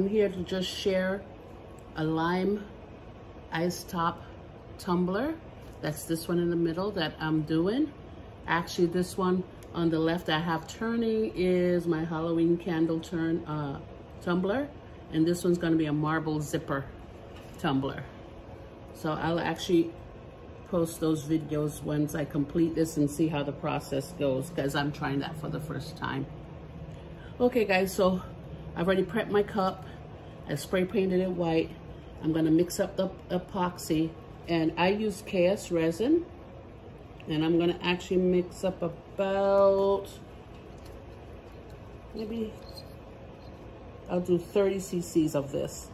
I'm here to just share a lime ice top tumbler. That's this one in the middle that I'm doing. Actually, this one on the left I have turning is my Halloween candle turn uh, tumbler. And this one's gonna be a marble zipper tumbler. So I'll actually post those videos once I complete this and see how the process goes because I'm trying that for the first time. Okay guys, so I've already prepped my cup. I spray painted it white. I'm gonna mix up the epoxy and I use KS resin and I'm gonna actually mix up about maybe I'll do 30 cc's of this.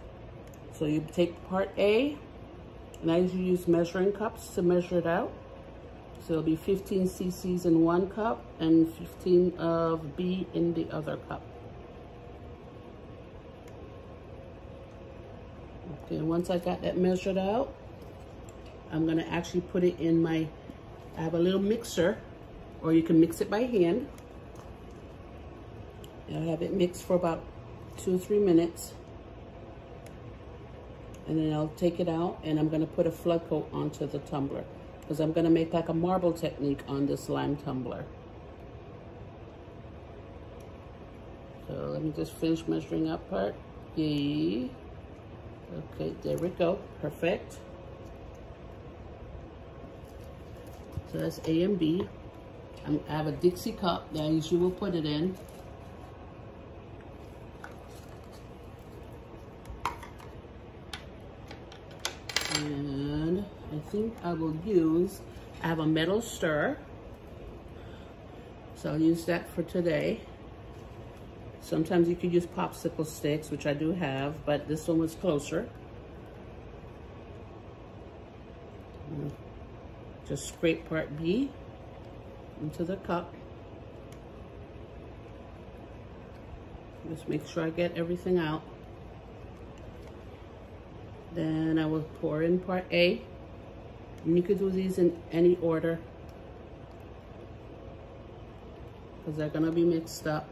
So you take part A and I usually use measuring cups to measure it out. So it'll be 15 cc's in one cup and 15 of B in the other cup. Okay, once I got that measured out, I'm gonna actually put it in my, I have a little mixer, or you can mix it by hand. And I'll have it mixed for about two or three minutes and then I'll take it out and I'm gonna put a flood coat onto the tumbler because I'm gonna make like a marble technique on this lime tumbler. So let me just finish measuring up part. Yay. Okay, there we go, perfect. So that's A and B. I have a Dixie cup that I usually will put it in. And I think I will use, I have a metal stir. So I'll use that for today. Sometimes you could use popsicle sticks, which I do have, but this one was closer. Just scrape part B into the cup. Just make sure I get everything out. Then I will pour in part A. And you could do these in any order. Because they're going to be mixed up.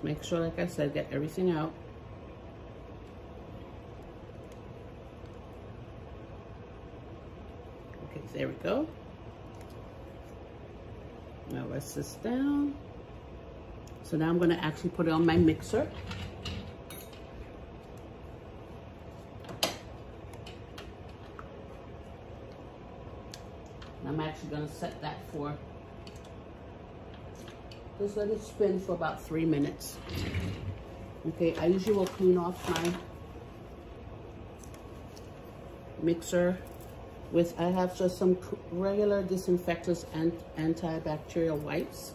Just make sure, like I said, get everything out. Okay, there we go. Now rest this down. So now I'm gonna actually put it on my mixer. I'm actually gonna set that for, just let it spin for about three minutes. Okay, I usually will clean off my mixer with, I have just some regular disinfectants and antibacterial wipes.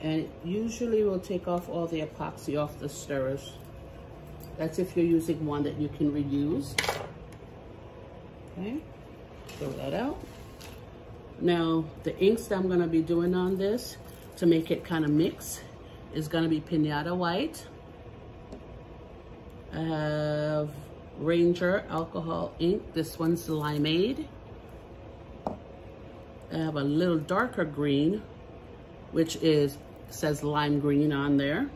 And usually will take off all the epoxy off the stirrers. That's if you're using one that you can reuse. Okay, throw that out. Now, the inks that I'm gonna be doing on this to make it kind of mix is gonna be Pinata White. I have Ranger alcohol ink. This one's limeade. I have a little darker green, which is says lime green on there.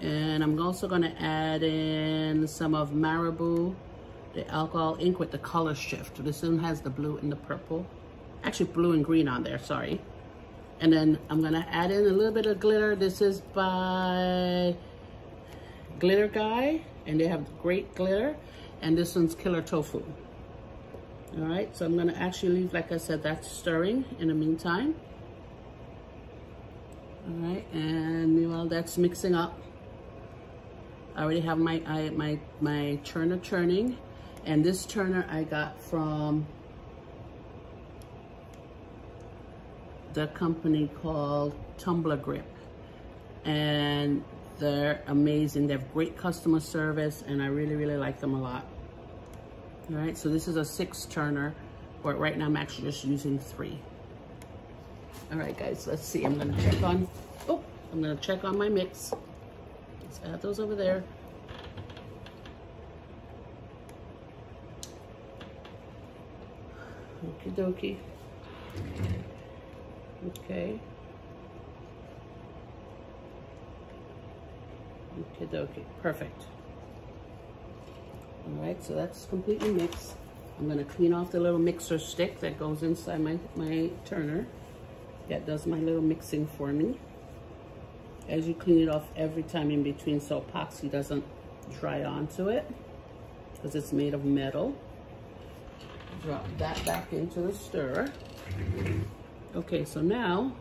And I'm also gonna add in some of Marabu, the alcohol ink with the color shift. This one has the blue and the purple. Actually blue and green on there, sorry. And then I'm gonna add in a little bit of glitter. This is by Glitter Guy and they have great glitter. And this one's Killer Tofu. All right, so I'm gonna actually leave, like I said, that stirring in the meantime. All right, and while that's mixing up, I already have my I, my my churner churning, and this churner I got from the company called Tumbler Grip, and they're amazing. They have great customer service and I really, really like them a lot. All right, so this is a six turner, but right now I'm actually just using three. All right, guys, let's see. I'm gonna check on, oh, I'm gonna check on my mix. Let's add those over there. Okie dokie. Okay. Okay, dokie. Perfect. All right, so that's completely mixed. I'm gonna clean off the little mixer stick that goes inside my, my turner. That does my little mixing for me. As you clean it off every time in between so epoxy doesn't dry onto it because it's made of metal. Drop that back into the stirrer. Okay, so now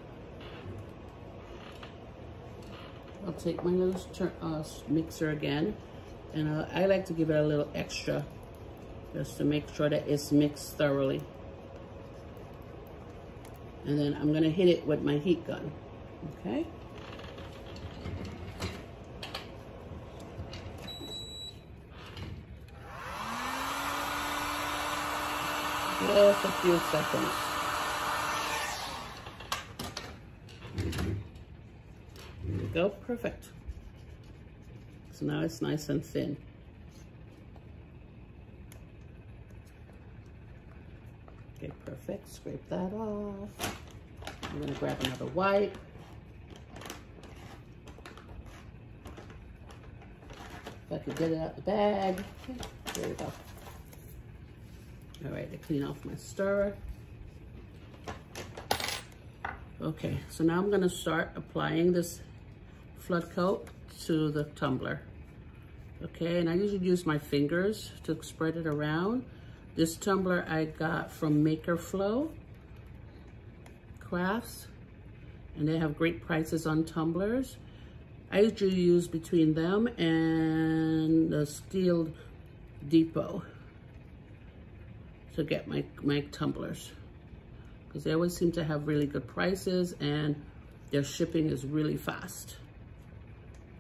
I'll take my little uh, mixer again and uh, I like to give it a little extra just to make sure that it's mixed thoroughly. And then I'm gonna hit it with my heat gun, okay? Just a few seconds. There we go, perfect. So now it's nice and thin. Okay, perfect. Scrape that off. I'm gonna grab another wipe. If I could get it out the bag. There we go. All right, to clean off my stirrer. Okay, so now I'm gonna start applying this flood coat to the tumbler. Okay, and I usually use my fingers to spread it around. This tumbler I got from MakerFlo Crafts, and they have great prices on tumblers. I usually use between them and the Steel Depot to get my, my tumblers because they always seem to have really good prices and their shipping is really fast.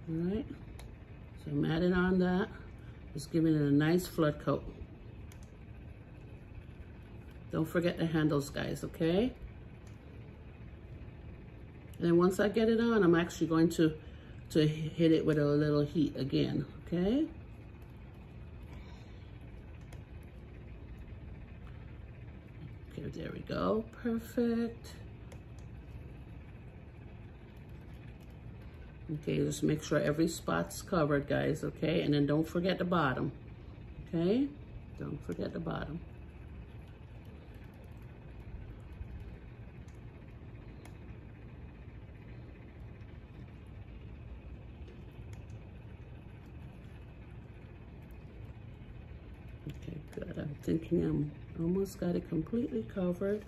All right, so I'm adding on that, just giving it a nice flood coat. Don't forget the handles, guys, okay? And then once I get it on, I'm actually going to, to hit it with a little heat again, okay? Okay, there we go, perfect. Okay, just make sure every spot's covered, guys, okay? And then don't forget the bottom, okay? Don't forget the bottom. Okay, good. I'm thinking I'm Almost got it completely covered.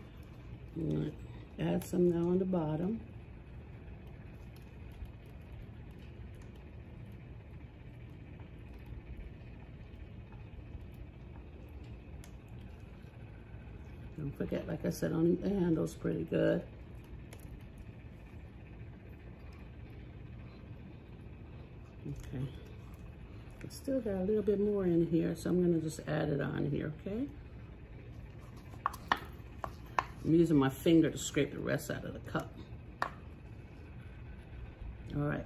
Add some now on the bottom. Don't forget, like I said, on the handle's pretty good. Okay. I still got a little bit more in here, so I'm gonna just add it on here, okay? I'm using my finger to scrape the rest out of the cup. All right,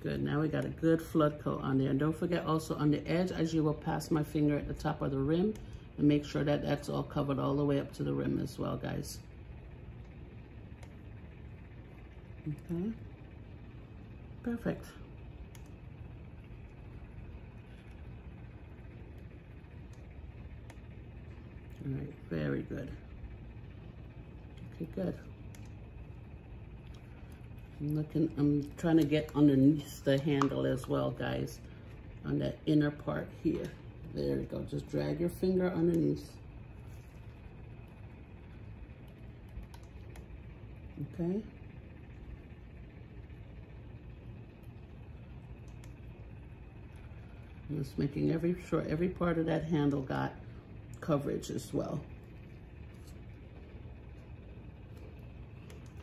good. Now we got a good flood coat on there. And don't forget also on the edge, as you will pass my finger at the top of the rim and make sure that that's all covered all the way up to the rim as well, guys. Okay, perfect. All right, very good. Okay, good. I'm looking, I'm trying to get underneath the handle as well, guys, on that inner part here. There you go, just drag your finger underneath. Okay. Just making every sure every part of that handle got coverage as well.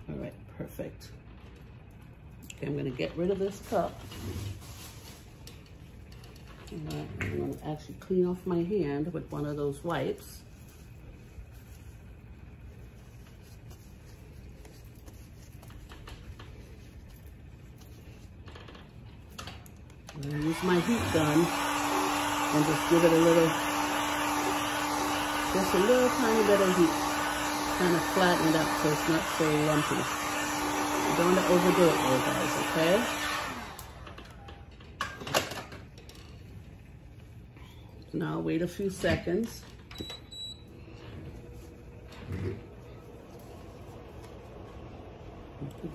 All right, perfect. Okay, I'm gonna get rid of this cup. I'm gonna actually clean off my hand with one of those wipes. I'm gonna use my heat gun and just give it a little Just a little tiny bit of heat. Kind of flatten it up so it's not so lumpy. You don't want to overdo it though, guys, okay? Now wait a few seconds.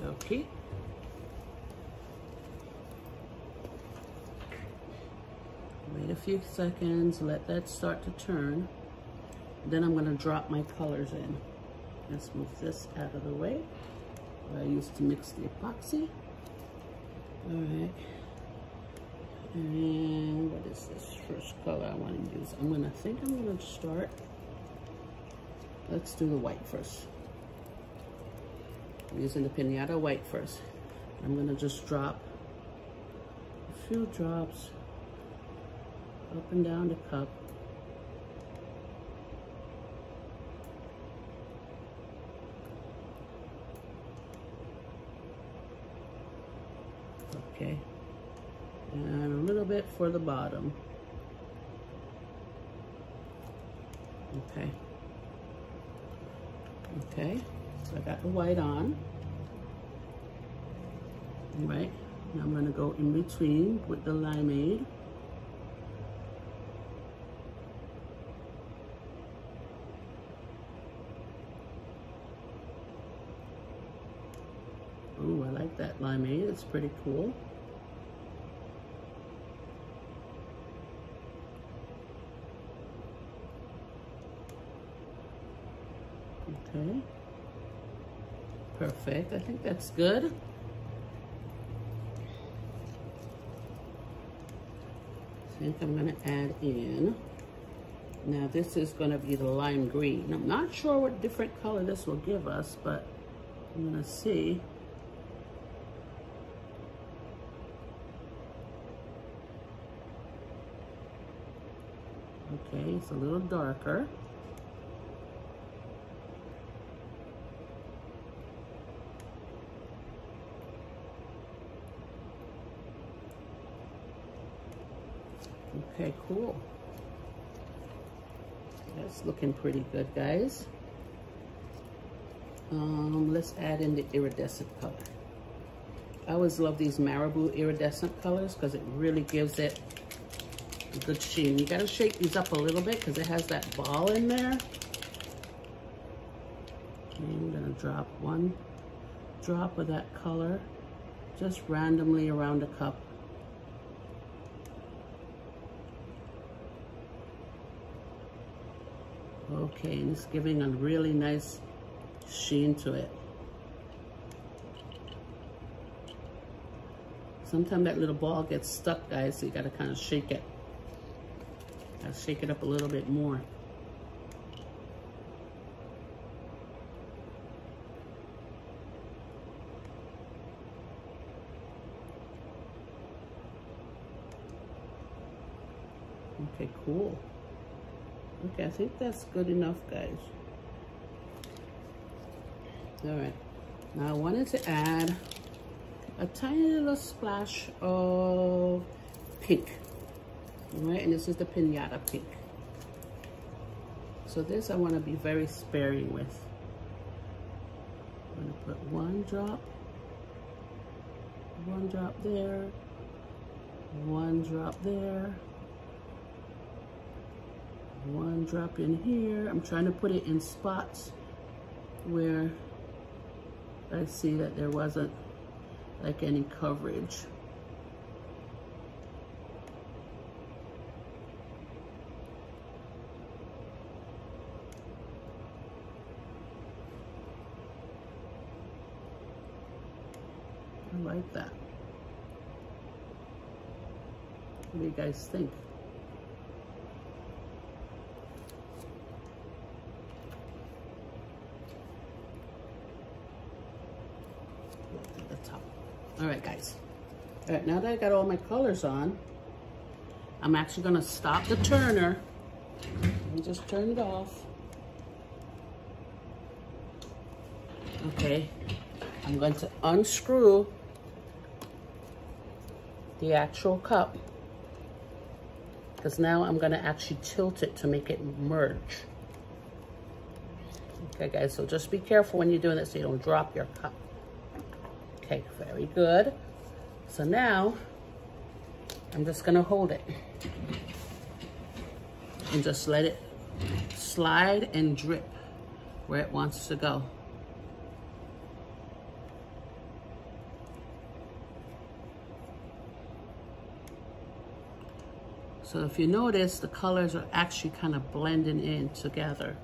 Okay. Wait a few seconds, let that start to turn. Then I'm gonna drop my colors in. Let's move this out of the way. I used to mix the epoxy. All right. And what is this first color I want to use? I'm gonna think I'm gonna start. Let's do the white first. I'm using the pinata white first. I'm gonna just drop a few drops up and down the cup. Okay. And a little bit for the bottom. Okay. Okay, so I got the white on. All right, now I'm gonna go in between with the limeade. Ooh, I like that limeade, it's pretty cool. Okay. Perfect. I think that's good. I think I'm going to add in. Now this is going to be the lime green. I'm not sure what different color this will give us, but I'm going to see. Okay, it's a little darker. Okay, cool. That's looking pretty good, guys. Um, let's add in the iridescent color. I always love these Marabu iridescent colors because it really gives it a good sheen. You gotta shake these up a little bit because it has that ball in there. I'm gonna drop one drop of that color just randomly around the cup. Okay, and it's giving a really nice sheen to it. Sometimes that little ball gets stuck, guys, so you gotta kind of shake it. Gotta shake it up a little bit more. Okay, cool. Okay, I think that's good enough, guys. All right, now I wanted to add a tiny little splash of pink. All right, and this is the pinata pink. So this I want to be very sparing with. I'm going to put one drop, one drop there, one drop there, one drop in here. I'm trying to put it in spots where I see that there wasn't like any coverage. I like that. What do you guys think? All right, guys. All right, now that I got all my colors on, I'm actually gonna stop the turner just turn it off. Okay, I'm going to unscrew the actual cup because now I'm gonna actually tilt it to make it merge. Okay, guys, so just be careful when you're doing this so you don't drop your cup. Okay, very good. So now, I'm just gonna hold it and just let it slide and drip where it wants to go. So if you notice, the colors are actually kind of blending in together.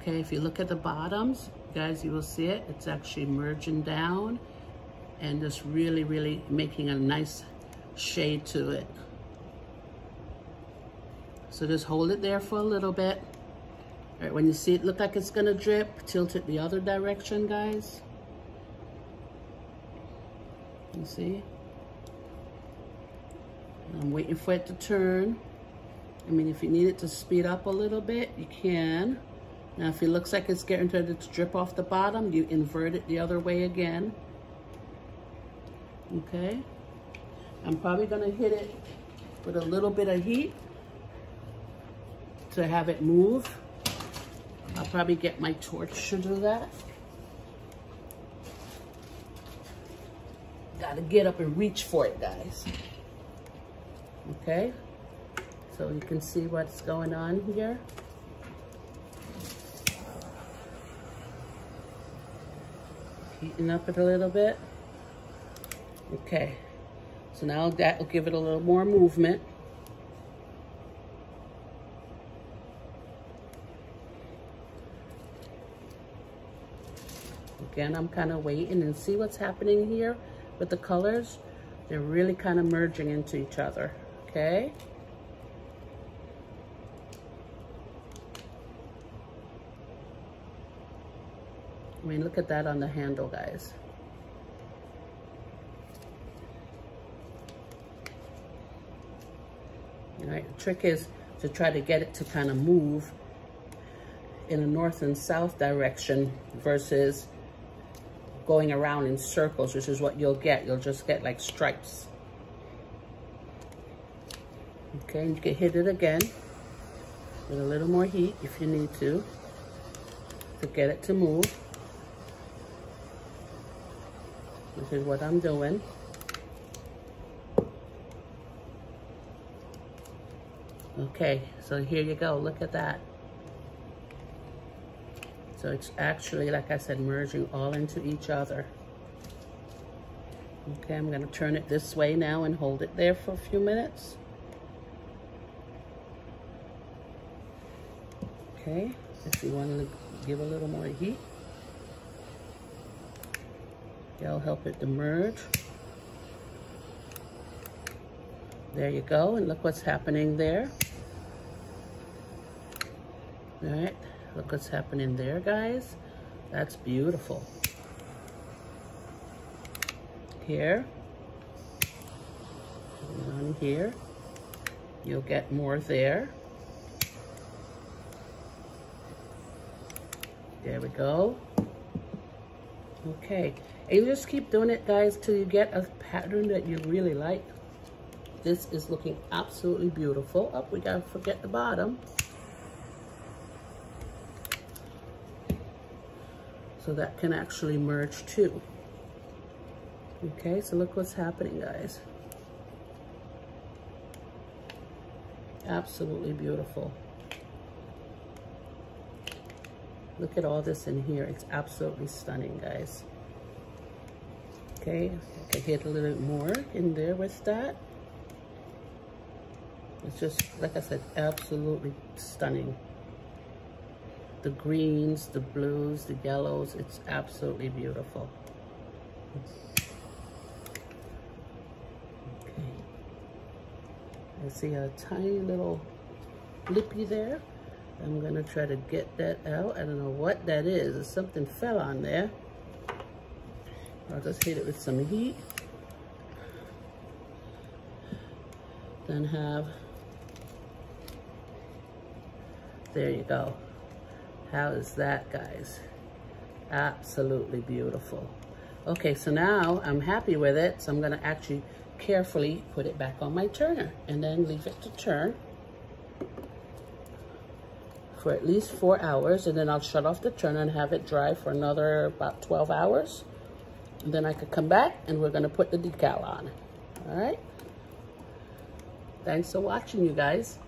Okay, if you look at the bottoms, guys, you will see it. It's actually merging down and just really, really making a nice shade to it. So just hold it there for a little bit. All right, when you see it look like it's gonna drip, tilt it the other direction, guys. You see? I'm waiting for it to turn. I mean, if you need it to speed up a little bit, you can. Now, if it looks like it's getting ready to drip off the bottom, you invert it the other way again. Okay? I'm probably gonna hit it with a little bit of heat to have it move. I'll probably get my torch to do that. Gotta get up and reach for it, guys. Okay? So you can see what's going on here. Heating up it a little bit. Okay. So now that will give it a little more movement. Again, I'm kind of waiting and see what's happening here with the colors, they're really kind of merging into each other, okay? I mean, look at that on the handle, guys. All right, the trick is to try to get it to kind of move in a north and south direction versus going around in circles, which is what you'll get. You'll just get like stripes. Okay, you can hit it again with a little more heat if you need to, to get it to move. What I'm doing. Okay, so here you go. Look at that. So it's actually, like I said, merging all into each other. Okay, I'm gonna turn it this way now and hold it there for a few minutes. Okay, if you want to give a little more heat, that'll help it to merge. There you go, and look what's happening there. All right. Look what's happening there, guys. That's beautiful. Here. On here. You'll get more there. There we go. Okay. And you just keep doing it, guys, till you get a pattern that you really like. This is looking absolutely beautiful. Up, oh, we gotta forget the bottom. so that can actually merge too. Okay, so look what's happening, guys. Absolutely beautiful. Look at all this in here. It's absolutely stunning, guys. Okay, I can hit a little bit more in there with that. It's just, like I said, absolutely stunning the greens, the blues, the yellows. It's absolutely beautiful. Okay. I see a tiny little lippy there. I'm gonna try to get that out. I don't know what that is. Something fell on there. I'll just hit it with some heat. Then have, there you go. How is that, guys? Absolutely beautiful. Okay, so now I'm happy with it. So I'm gonna actually carefully put it back on my turner and then leave it to turn for at least four hours and then I'll shut off the turner and have it dry for another about 12 hours. And then I could come back and we're gonna put the decal on, all right? Thanks for watching, you guys.